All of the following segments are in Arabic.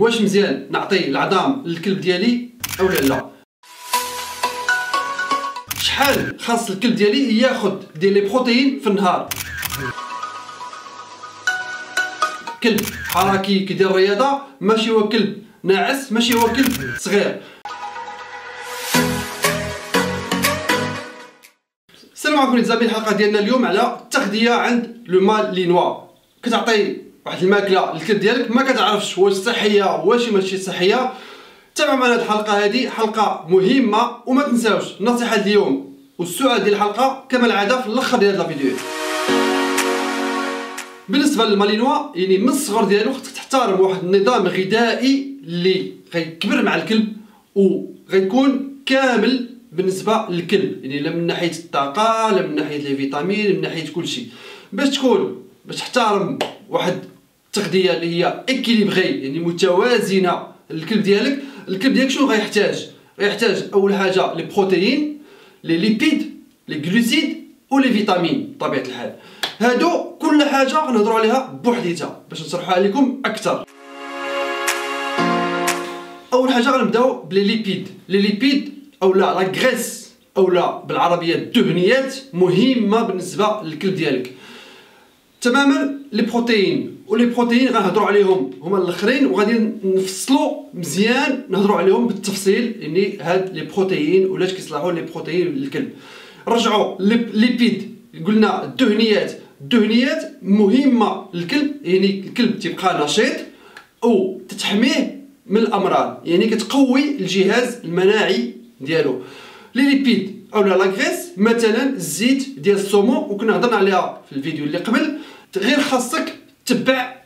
واش مزيان نعطي العظام للكلب ديالي أو لا؟ شحال خاص الكلب ديالي ياخذ ديال لي بروتين في النهار؟ كلب حركي كيدير الرياضه ماشي هو كلب ناعس ماشي هو كلب صغير. السلام عليكم زابي الحلقة ديالنا اليوم على التغذيه عند لو مال لينوا. كتعطي واحد الماكلة للكلب ديالك ما كتعرفش واش صحية واش ماشي صحية. تابع معنا هذه الحلقة هذه حلقة مهمة وما تنساوش النصيحه اليوم والسؤال ديال الحلقة كما العادة في الأخر ديال هذا الفيديو بالنسبة للمالينوا يعني من الصغر ديالو خصك تحترم واحد النظام غذائي اللي غيكبر مع الكلب وغيكون كامل بالنسبة للكلب. يعني لا من ناحية الطاقة لا من ناحية لي فيتامين من ناحية كل شيء باش تكون باش تحترم واحد التغذيه اللي هي اكيليبغي يعني متوازنة. للكلب ديالك الكلب ديالك شنو غيحتاج؟ غيحتاج أول حاجة لي بروتين لي ليبيد لي غلوسيد ولي فيتامين بطبيعه الحال. هادو كل حاجة غنهضروا عليها بوحديتها باش نشرحها لكم أكثر. أول حاجة غنبداو بلي ليبيد لي ليبيد أو لا غريس أو لا بالعربية الدهنيات مهمة بالنسبة للكلب ديالك. تماما لي بروتين ولي بروتين غنهضروا عليهم. هما الاخرين وغادي نفصلوا مزيان نهضروا عليهم بالتفصيل. يعني هاد لي بروتين ولاش كيصلحوا لي بروتين للكلب. رجعوا ليبيد قلنا الدهنيات الدهنيات مهمة للكلب. يعني الكلب تيبقى نشيط أو تتحميه من الأمراض. يعني كتقوي الجهاز المناعي ديالو. لي ليبيد أو لا غريس مثلا الزيت ديال السومو وكنا هضرنا عليها في الفيديو اللي قبل. غير خاصك تبع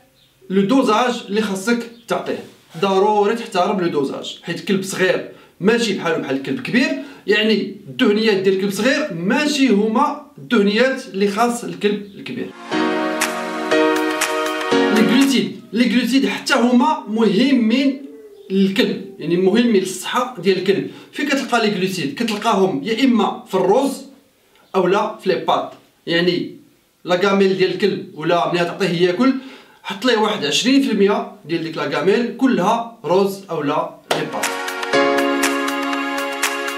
لو دوزاج اللي خاصك تعطيه. ضروري تحترم لو دوزاج. حيت كلب صغير ماشي بحال بحال الكلب كبير يعني الدهنيات ديال الكلب صغير ماشي هما الدهنيات اللي خاص الكلب الكبير. لي غلوتيد حتى هما مهمين للكلب يعني مهمين للصحة ديال الكلب. فين كتلقى les glucides كتلقاهم يا إما في الروز أو لا في les pâtes. يعني la gamelle ديال الكلب ولا ملي تعطيه ياكل حط ليه واحد 20% ديال ديك la gamelle كلها روز أو لا les pâtes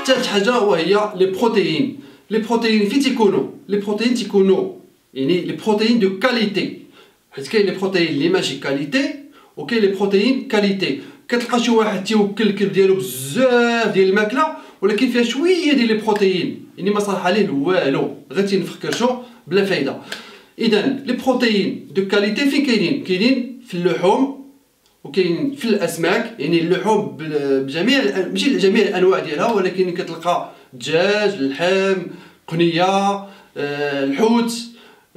ثالث حاجة وهي les protéines les protéines فين تيكونوا les protéines تيكونوا يعني les protéines de qualité حيت كاين les protéines اللي ماشي qualité وكاين les protéines qualité كتلقى شي واحد تيوكل الكلب ديالو بزاف ديال الماكلة ولكن فيها شوية ديال les protéines يعني ما صالحه ليه والو غير تينفخ كرشو. بلا فايدة. اذا les protéines de qualité فين كاينين؟ كاينين في اللحوم وكاين في الأسماك يعني اللحوم بجميع ماشي جميع الأنواع ديالها ولكن كتلقى الدجاج اللحم قنية آه، الحوت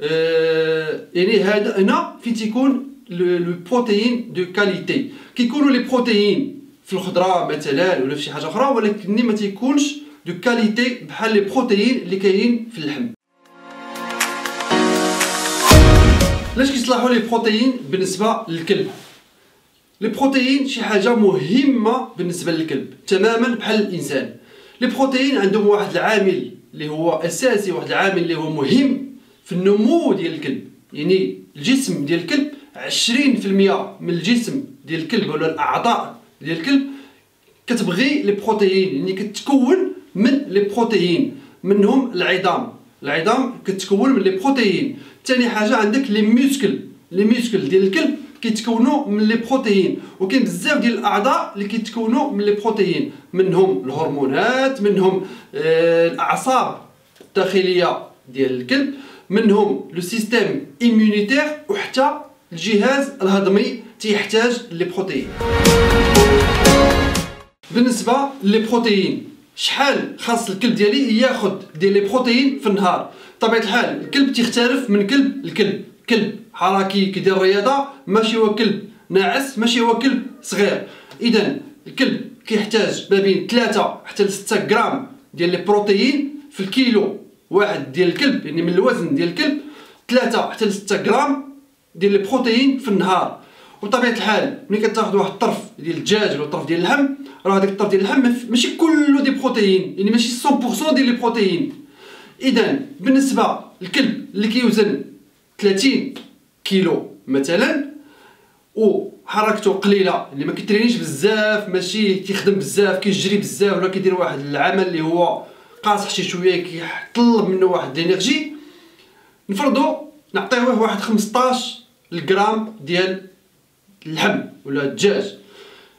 آه، يعني هذا هنا فين تيكون le protéine de qualité. كيكونوا les protéines في الخضرة مثلا ولا في شي حاجة أخرى ولكن ما تيكونش de qualité بحال les protéines اللي كاينين في اللحم. علاش كيصلحوا les protéines بالنسبة للكلب les protéines شي حاجة مهمه بالنسبة للكلب تماما بحال الانسان لي بروتين عندهم واحد العامل اللي هو اساسي واحد العامل اللي هو مهم في النمو ديال الكلب يعني الجسم ديال الكلب 20% من الجسم ديال الكلب ولا الاعضاء ديال الكلب كتبغي لي بروتين يعني كتكون من لي بروتين منهم العظام العظام كتكون من لي بروتين ثاني حاجة عندك لي ميسكل. لي ميسكل ديال الكلب كيتكونوا من لي بروتين وكاين بزاف ديال الأعضاء اللي كيتكونوا من لي بروتين منهم الهرمونات منهم آه الأعصاب الداخلية ديال الكلب منهم le système immunitaire وحتى الجهاز الهضمي تيحتاج les protéines بالنسبة les protéines شحال خاص الكلب ديالي ياخذ ديال les protéines في النهار؟ بطبيعه الحال الكلب تيختلف من كلب لكلب. كلب حركي كيدير الرياضه ماشي هو كلب ناعس ماشي هو كلب صغير. إذا الكلب كيحتاج ما بين 3 حتى ل 6 غرام ديال لي بروتين في الكيلو. واحد ديال الكلب يعني من الوزن ديال الكلب 3 حتى ل 6 غرام ديال لي بروتين في النهار. وبطبيعه الحال ملي كتاخذ واحد الطرف ديال الدجاج ولا الطرف ديال اللحم راه هذاك الطرف ديال اللحم ماشي كله دي بروتين يعني ماشي 100% ديال لي بروتين. اذا بالنسبة للكلب اللي كيوزن 30 كيلو مثلا و حركته قليلة اللي ما كيترينيش بزاف ماشي كيخدم بزاف كيجري بزاف ولا كيدير واحد العمل اللي هو قاصح شي شوية كيطلب منه واحد l'énergie. نفرضوا نعطيوه واحد 15 الغرام ديال اللحم ولا الدجاج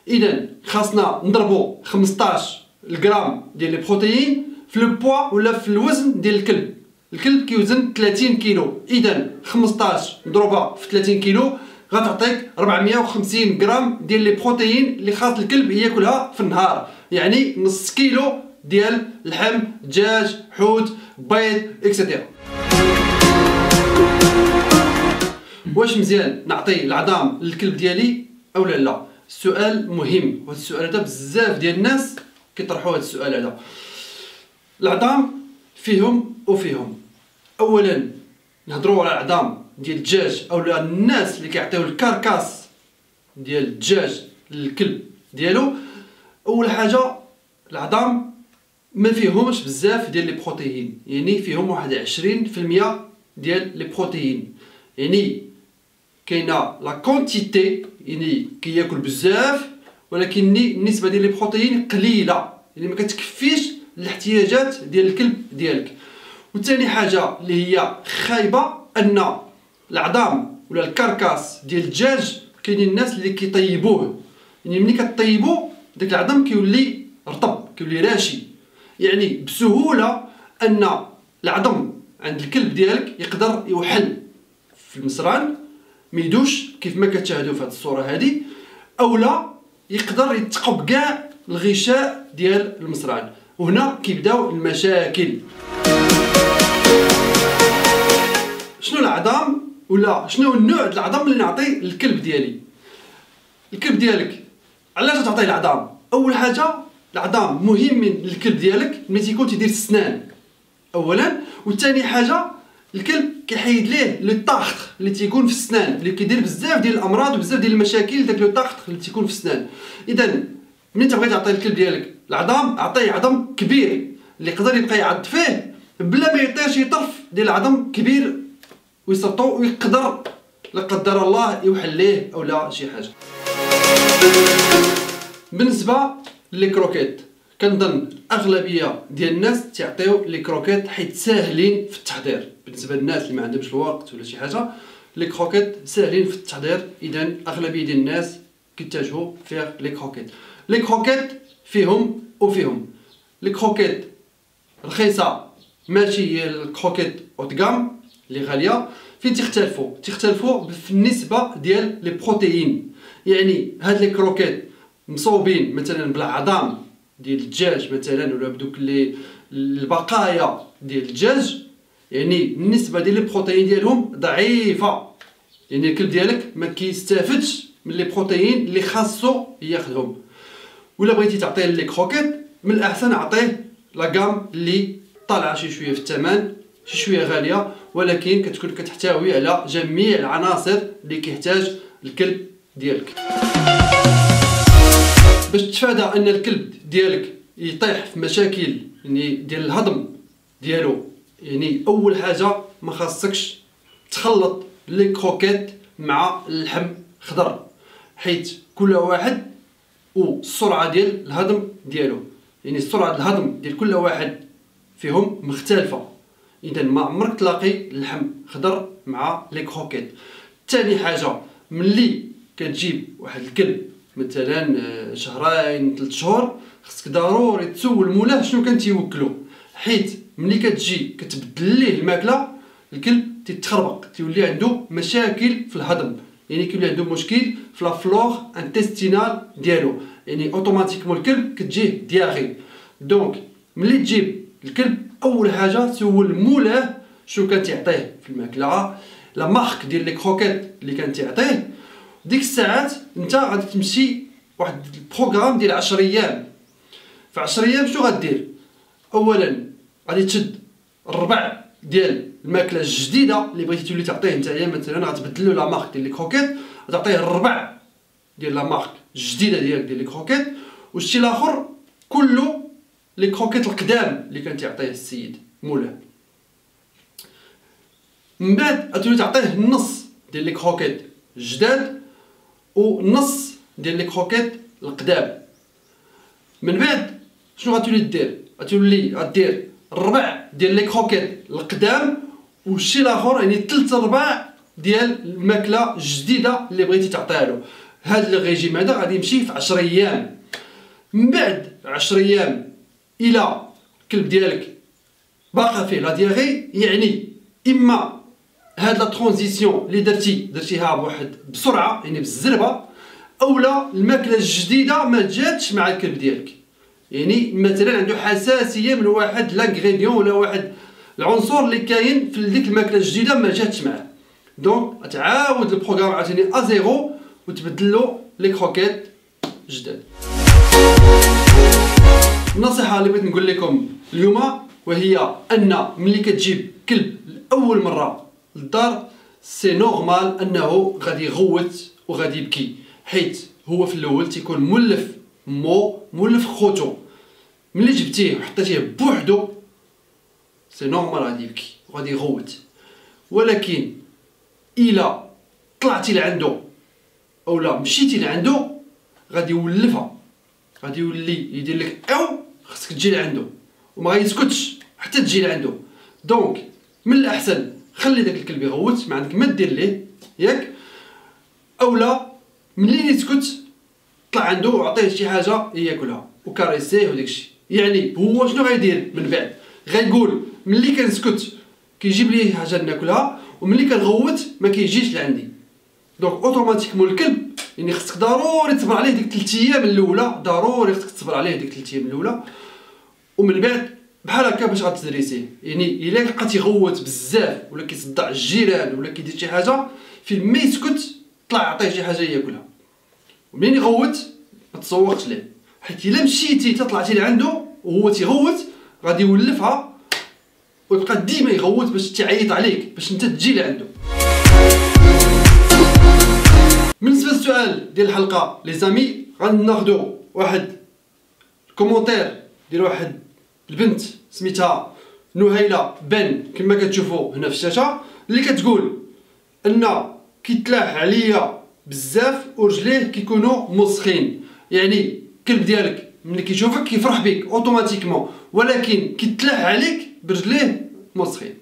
اذا خاصنا نضربوا 15 الغرام ديال les protéines في le poids ولا في الوزن ديال الكلب. الكلب كيوزن 30 كيلو. اذا 15 مضروبة في 30 كيلو غتعطيك 450 غرام ديال les protéines اللي خاص الكلب ياكلها في النهار. يعني نص كيلو ديال لحم دجاج حوت بيض et cetera واش مزيان نعطي العظام للكلب ديالي أو لا السؤال مهم وهذا السؤال هذا بزاف ديال الناس كيطرحوا هذا السؤال هذا. العظام فيهم وفيهم. اولا نهضروا على العظام ديال الدجاج أو الناس اللي كيعطيو الكركاس ديال الدجاج للكلب ديالو. أول حاجة العظام ما فيهمش بزاف ديال لي بروتيين يعني فيهم واحد 20% ديال لي بروتيين. يعني كاينة لا كونتيتي يعني كياكل بزاف ولكن النسبة ديال لي بروتيين قليلة يعني ما كتكفيش الاحتياجات ديال الكلب ديالك. وثاني حاجة اللي هي خايبة أن العظام ولا الكركاس ديال الدجاج كاينين الناس اللي كيطيبوه. يعني ملي كطيبو داك العظم كيولي رطب كيولي راشي. يعني بسهولة أن العظم عند الكلب ديالك يقدر يوحل في المصران ما يدوش كيف ما كتشاهدوا في هذه الصورة هذه أولا يقدر يتقب كاع الغشاء ديال المصران وهنا كيبداو المشاكل. شنو العظام ولا شنو النوع العظام اللي نعطي للكلب ديالي؟ الكلب ديالك علاش تعطيه العظام؟ أول حاجة العظام مهم للكلب ديالك ملي تيكون تيدير السنان اولا وثاني حاجة الكلب كيحيد ليه لو طاخت اللي تيكون في السنان اللي كيدير بزاف ديال الأمراض وبزاف ديال المشاكل داك لو طاخت اللي تيكون في السنان. إذا ملي تبغي تعطي الكلب ديالك؟ العظام عطيه عظم كبير اللي يقدر يبقى يعض فيه بلا ما يعطيه شي طرف ديال العظم كبير ويسطو ويقدر لا قدر الله يوحل ليه أو لا شي حاجة. بالنسبة لي كروكيت كنظن أغلبية ديال الناس تعطيو les croquettes حيت ساهلين في التحضير. بالنسبة للناس اللي ما عندهمش الوقت ولا شي حاجة les croquettes ساهلين في التحضير. اذا أغلبية ديال الناس كيتجهوا في les croquettes. les croquettes فيهم وفيهم. les croquettes رخيصة ماشي هي ال croquettes haute gamme اللي غالية. فين تختلفوا تختلفوا في النسبة ديال les protéines. يعني هاد les croquettes مصوبين مثلا بالعظام ديال الدجاج مثلا ولا بدوك لي البقايا ديال الدجاج يعني النسبة ديال البروتين ديالهم ضعيفة. يعني الكلب ديالك ما كيستافدش من لي بروتين اللي خاصو ياخذهم. ولا بغيتي تعطيه les croquettes من الأحسن عطيه la gamme اللي طالعة شي شوية في الثمن شي شوية غالية. ولكن كتكون كتحتوي على جميع العناصر اللي كيحتاج الكلب ديالك. باش تفادى ان الكلب ديالك يطيح في مشاكل يعني ديال الهضم ديالو يعني اول حاجة ما خاصكش تخلط لي كروكيت مع اللحم خضر حيت كل واحد والسرعه ديال الهضم ديالو يعني سرعة الهضم ديال كل واحد فيهم مختلفة. إذا ما عمرك تلاقي اللحم خضر مع les croquettes. ثاني حاجة ملي كتجيب واحد الكلب مثلا آه، شهرين ثلاث شهور خصك ضروري تسول مولاه شنو كان تيوكلو. حيت ملي كتجي كتبدل ليه الماكلة الكلب تيتخربق تيولي عنده مشاكل في الهضم. يعني كيولي عنده مشكل في la flore intestinale ديالو. يعني automatiquement الكلب كتجيه diarrhée. donc ملي تجيب الكلب أول حاجة سول مولاه شنو كان تيعطيه في الماكلة. la marque ديال les croquettes اللي كان تيعطيه ديك الساعات انت غادي تمشي واحد ال programme ديال 10 أيام. في 10 أيام شنو غدير؟ اولا غادي تشد الربع ديال الماكلة الجديدة اللي بغيتي تولي تعطيه نتايا مثلا غتبدل la marque ديال les croquettes غتعطيه الربع ديال la marque الجديدة ديالك ديال les croquettes والشيء الآخر كله les croquettes القدام اللي كان تيعطيه السيد مولاه. من بعد غتولي تعطيه النص ديال les croquettes الجداد ونص ديال les croquettes القدام. من بعد شنو غتولي دير؟ غتولي غدير الربع ديال les croquettes القدام والشي الآخر يعني ثلاث ارباع ديال الماكلة الجديدة اللي بغيتي تعطيها له. هذا الريجيم هذا غادي يمشي في 10 أيام. من بعد 10 أيام إلى الكلب ديالك باقا فيه la diarrhée يعني إما هاد la transition اللي درتي درتيها بواحد بسرعة يعني بالزربة أولا الماكلة الجديدة ما جاتش مع الكلب ديالك. يعني مثلا عنده حساسية من واحد l'ingrédient ولا واحد العنصر اللي كاين في ديك الماكلة الجديدة ما جاتش معاه. donc تعاود ال programme عاوتاني à zéro وتبدل له les croquettes جداد. النصيحة اللي بغيت نقول لكم اليوم وهي أن ملي كتجيب كلب لأول مرة للدار c'est normal أنه غادي يغوت وغادي يبكي حيت هو في الأول تيكون مولف مو مولف خوتو. ملي جبتيه وحطيتيه بوحدو c'est normal غادي يبكي وغادي يغوت. ولكن إلا طلعتي لعندو اولا مشيتي لعندو غادي يولفها. غادي يولي يدير لك أو خصك تجي لعندو. وما غيسكتش حتى تجي لعندو. donc من الأحسن خلي داك الكلب يغوت ما عندك ما دير ليه ياك؟ أولا ملي يسكت طلع عنده وعطيه شي حاجة ياكلها وكاريسيه وداكشي يعني هو شنو غيدير من بعد؟ غيقول ملي كنسكت كيجيب لي حاجة ناكلها وملي كنغوت ما كيجيش لعندي. donc automatiquement الكلب يعني خصك ضروري تصبر عليه ديك 3 أيام الاولى ضروري خصك تصبر عليه ديك 3 أيام الاولى ومن بعد بحال هكا باش غتدريسيه يعني إلا بقا تيغوت بزاف ولا كيصدع الجيران ولا كيدير شي حاجة فين ما يسكت طلع عطيه شي حاجة ياكلها ومنين يغوت؟ ما تسوقش ليه. حيت إلا مشيتي طلعتي لعندو وهو تيغوت غادي يولفها ويبقى ديما يغوت باش تعيط عليك باش انت تجي لعندو بالنسبة للسؤال ديال الحلقة les amis غناخدو واحد commentaire ديال واحد البنت سميتها نهيلة بن كما كتشوفوا هنا في الشاشة اللي كتقول أن كيتلاح عليا بزاف ورجليه كيكونوا مسخين. يعني الكلب ديالك ملي كيشوفك كيفرح بك automatiquement ولكن كيتلاح عليك برجليه مسخين.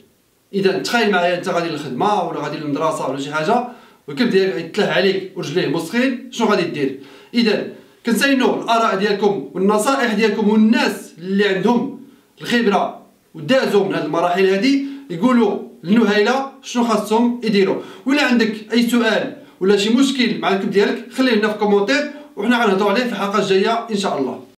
إذا تخيل معايا أنت غادي للخدمة ولا غادي للمدرسة ولا شي حاجة والكلب ديالك غيتلاح عليك ورجليه مسخين شنو غادي دير؟ إذا كنساينو الآراء ديالكم والنصائح ديالكم والناس اللي عندهم الخبرة ودازوا من هذه المراحل هذه يقولوا لنهيله شنو خاصهم يديروا. ولا عندك أي سؤال ولا شي مشكل مع الكلب ديالك خليه لنا في commentaire وحنا غنهضروا عليه في الحلقة الجاية إن شاء الله.